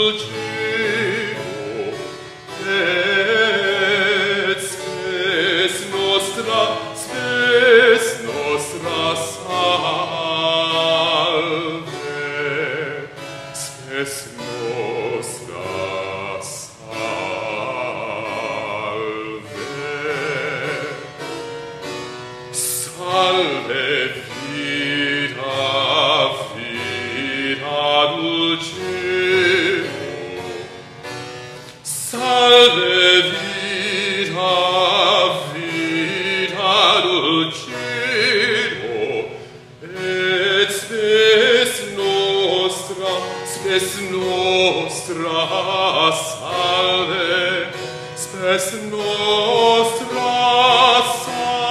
children. spes nostra salve spes nostra salve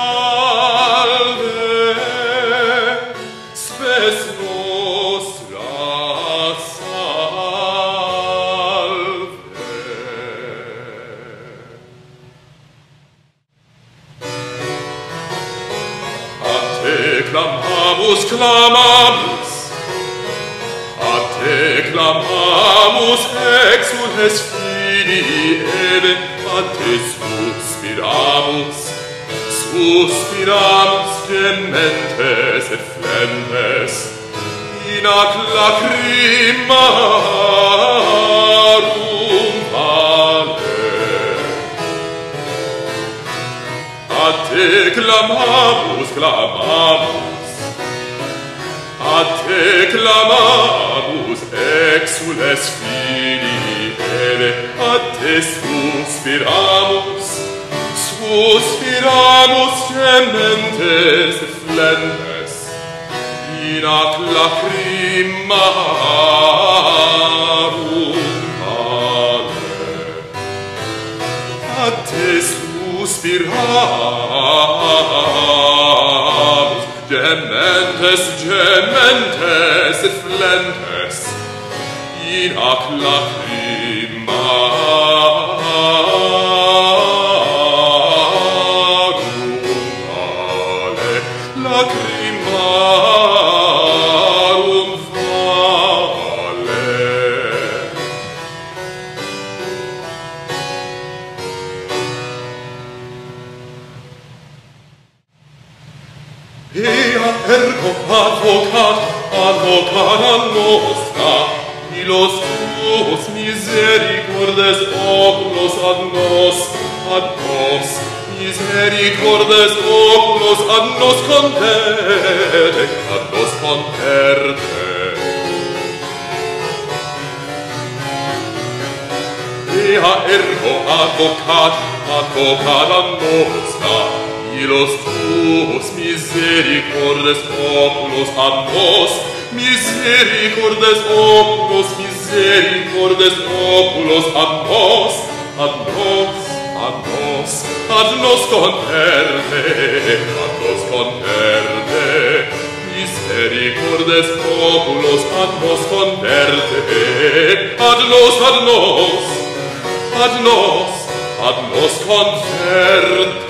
spes nostra salve. A te clamamus clamamus te clamamus exules Filii Eve, a te suspiramus, suspiramus gementes et flentes, in ac lacrimarum vale. A te clamamus, clamamus, ad te clamamus exules filii ere ad te suspiramus. Suspiramus gementes flentes in ac lacrimarum ad te suspiramus. Gementes, gementes, flentes, in ac lacrimarum, ale lacrimarum, advocat, advocata nostra, ilos tuos misericordes oculos ad nos, ad nos, misericordes oculos ad nos conterte, ad nos conterte. Dea ergo advocat, advocata nostra, Filos tuos misericordes populos ad nos, misericordes oculos, misericordes populos ad vos ad vos ad vos ad nos conterde, ad nos conterde, misericordes populos ad vos conterde, ad nos, ad nos, ad nos, ad nos conterde.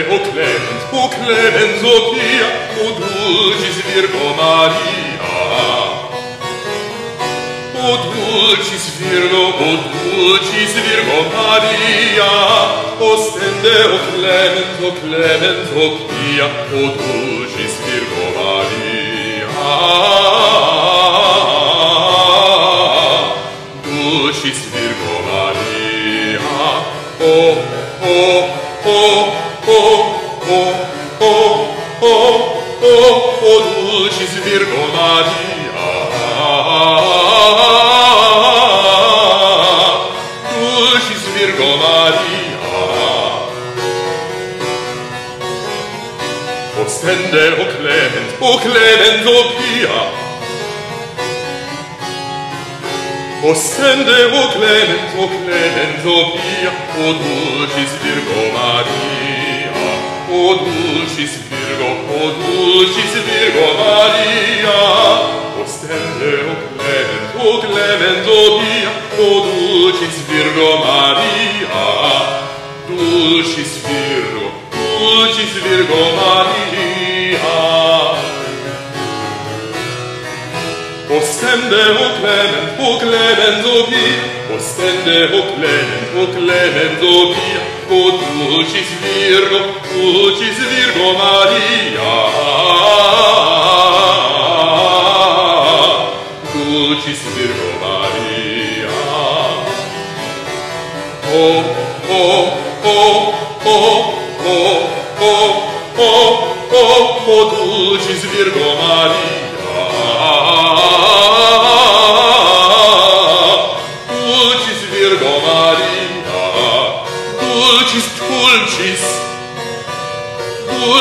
o clemens, o clemens, o pia, o dulcis Virgo Maria. O dulcis Virgo, o dulcis Virgo Maria, o sende, o clemens, o clemens, o pia, o dulcis Virgo Maria. O, O, O, dulcis Virgo Maria, dulcis Virgo Maria. O stende, o clement, o clement, o pia, O sende, o clement, o clement, o pia, o dulcis Virgo Maria. O dulcis Virgo, o dulcis Virgo Maria, o stelle, o clement, o clement, o dia, o dulcis Virgo Maria, dulcis Virgo, dulcis Virgo Maria. O stelle, o clement, o clement, o dia, stelle hoc lenens, hoc lenens, o via, o dulcis Virgo, dulcis Virgo Maria. Dulcis Virgo Maria. O, o, o, o, o, o, o, o, o, dulcis Virgo Maria.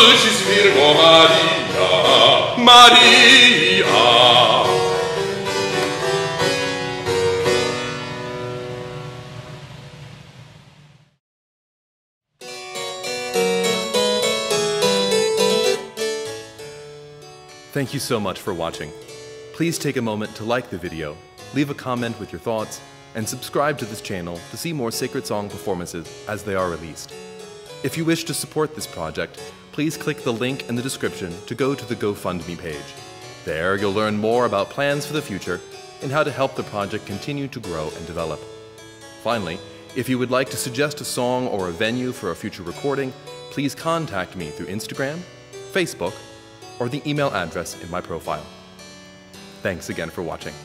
Dulcis Virgo Maria. Maria. Thank you so much for watching. Please take a moment to like the video, leave a comment with your thoughts, and subscribe to this channel to see more Sacred Song performances as they are released. If you wish to support this project, please click the link in the description to go to the GoFundMe page. There, you'll learn more about plans for the future and how to help the project continue to grow and develop. Finally, if you would like to suggest a song or a venue for a future recording, please contact me through Instagram, Facebook, or the email address in my profile. Thanks again for watching.